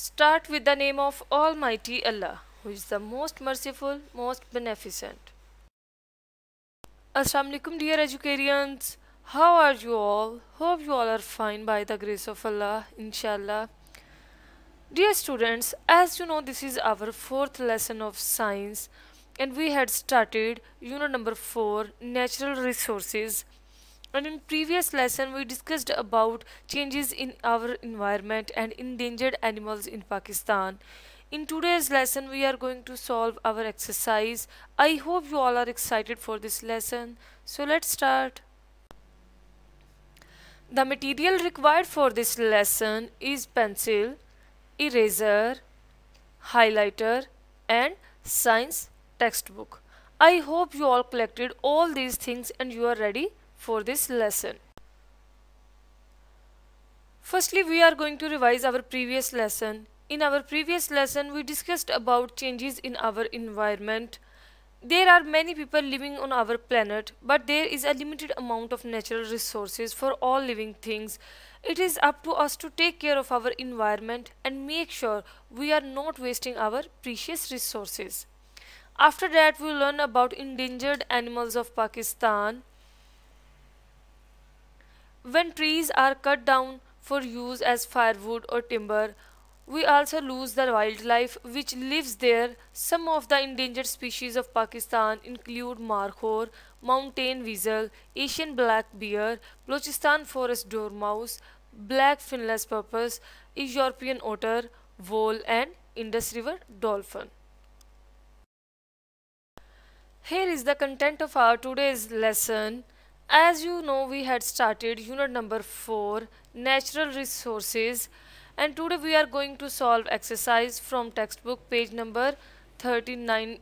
Start with the name of Almighty Allah, who is the most merciful, most beneficent. Assalamu alaikum dear educarians. How are you all? Hope you all are fine by the grace of Allah, inshallah. Dear students, as you know this is our fourth lesson of science and we had started unit number 4 natural resources and in previous lesson we discussed about changes in our environment and endangered animals in Pakistan. In today's lesson we are going to solve our exercise. I hope you all are excited for this lesson. So let's start. The material required for this lesson is pencil, eraser, highlighter and science textbook. I hope you all collected all these things and you are ready for this lesson. Firstly, we are going to revise our previous lesson. In our previous lesson, we discussed about changes in our environment. There are many people living on our planet, but there is a limited amount of natural resources for all living things. It is up to us to take care of our environment and make sure we are not wasting our precious resources. After that, we will learn about endangered animals of Pakistan. When trees are cut down for use as firewood or timber, we also lose the wildlife which lives there. Some of the endangered species of Pakistan include markhor, mountain weasel, Asian black bear, Balochistan forest dormouse, black finless porpoise, European otter, vole and Indus River dolphin. Here is the content of our today's lesson. As you know, we had started unit number 4, Natural Resources, and today we are going to solve exercise from textbook page number 39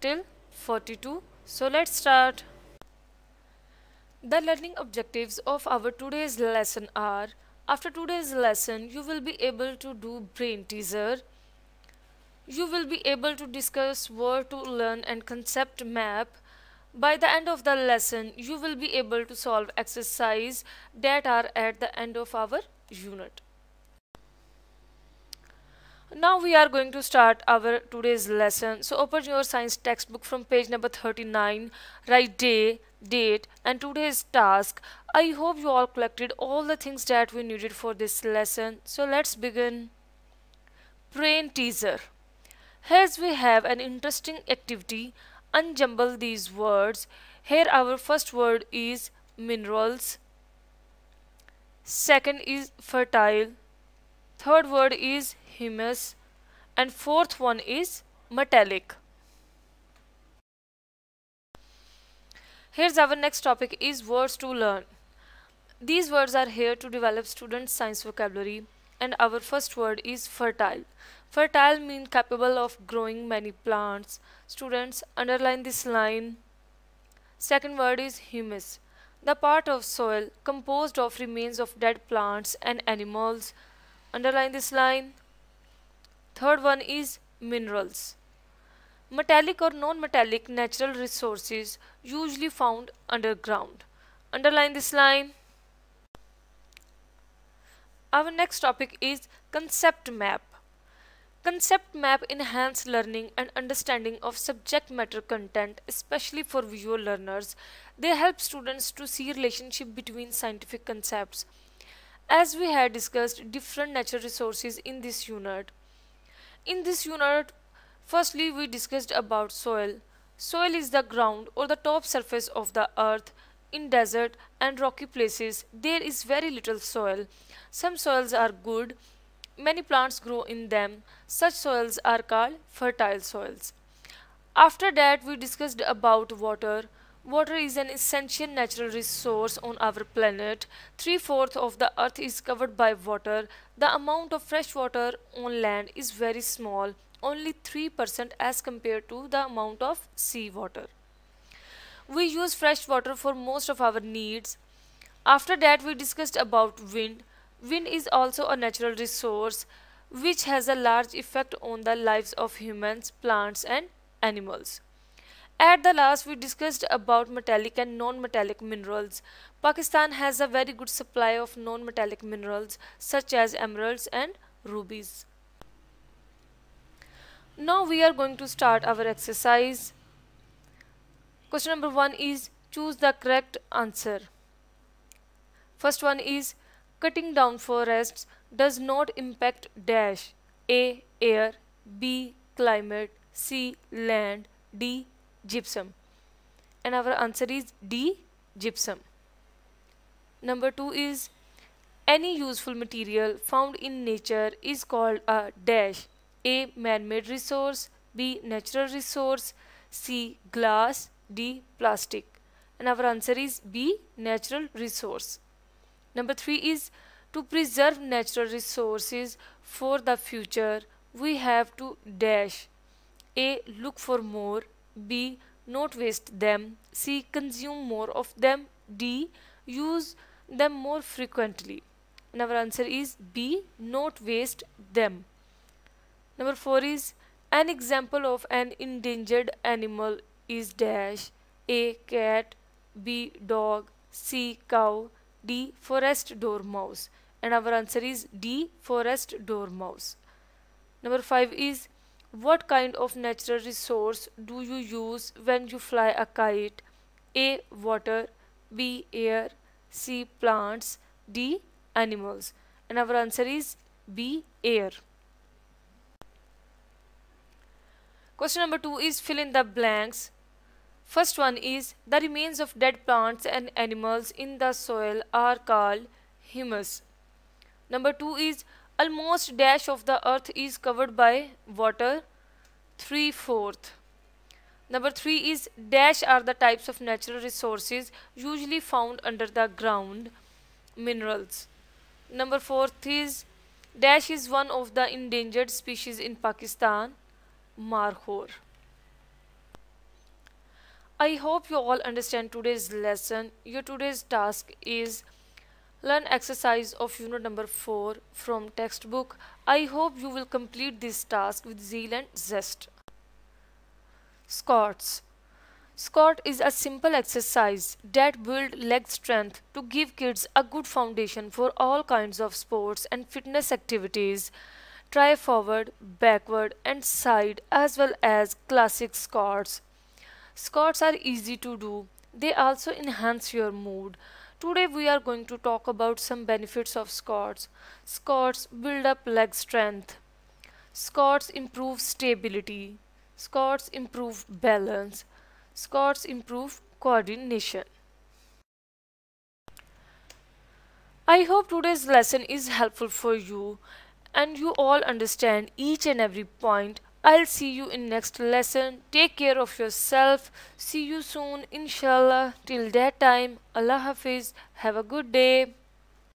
till 42. So let's start. The learning objectives of our today's lesson are after today's lesson you will be able to do brain teaser you will be able to discuss word to learn and concept map by the end of the lesson, you will be able to solve exercise that are at the end of our unit. Now we are going to start our today's lesson. So open your science textbook from page number 39, write day, date and today's task. I hope you all collected all the things that we needed for this lesson. So let's begin. Brain teaser. Here we have an interesting activity unjumble these words. Here our first word is minerals. Second is fertile. Third word is humus. And fourth one is metallic. Here's our next topic is words to learn. These words are here to develop students' science vocabulary and our first word is fertile. Fertile means capable of growing many plants. Students, underline this line. Second word is humus. The part of soil composed of remains of dead plants and animals. Underline this line. Third one is minerals. Metallic or non-metallic natural resources usually found underground. Underline this line. Our next topic is concept map. Concept map enhance learning and understanding of subject matter content, especially for visual learners. They help students to see relationship between scientific concepts. As we had discussed different natural resources in this unit. In this unit, firstly we discussed about soil. Soil is the ground or the top surface of the earth. In desert and rocky places, there is very little soil. Some soils are good Many plants grow in them. Such soils are called fertile soils. After that, we discussed about water. Water is an essential natural resource on our planet. Three-fourths of the earth is covered by water. The amount of fresh water on land is very small, only 3% as compared to the amount of sea water. We use fresh water for most of our needs. After that, we discussed about wind. Wind is also a natural resource which has a large effect on the lives of humans, plants and animals. At the last we discussed about metallic and non-metallic minerals. Pakistan has a very good supply of non-metallic minerals such as emeralds and rubies. Now we are going to start our exercise. Question number 1 is choose the correct answer. First one is cutting down forests does not impact dash A. Air B. Climate C. Land D. Gypsum and our answer is D. Gypsum. Number 2 is any useful material found in nature is called a dash A. Man-made resource B. Natural resource C. Glass D. Plastic and our answer is B. Natural resource. Number 3 is to preserve natural resources for the future we have to dash A. Look for more B. Not waste them C. Consume more of them D. Use them more frequently and our answer is B. Not waste them. Number 4 is an example of an endangered animal is dash A. Cat B. Dog C. Cow D. Forest dormouse and our answer is D. Forest dormouse. Number 5 is what kind of natural resource do you use when you fly a kite? A. Water B. Air C. Plants D. Animals and our answer is B. Air. Question number 2 is fill in the blanks. First one is the remains of dead plants and animals in the soil are called humus. Number 2 is almost dash of the earth is covered by water 3 fourth. Number 3 is dash are the types of natural resources usually found under the ground minerals. Number 4 is dash is one of the endangered species in Pakistan markhor. I hope you all understand today's lesson. Your today's task is learn exercise of unit number 4 from textbook. I hope you will complete this task with zeal and zest. Squats Squat is a simple exercise that builds leg strength to give kids a good foundation for all kinds of sports and fitness activities. Try forward, backward and side as well as classic squats. Squats are easy to do. They also enhance your mood. Today we are going to talk about some benefits of squats. Squats build up leg strength. Squats improve stability. Squats improve balance. Squats improve coordination. I hope today's lesson is helpful for you and you all understand each and every point I'll see you in next lesson. Take care of yourself. See you soon inshallah. Till that time, Allah Hafiz. Have a good day.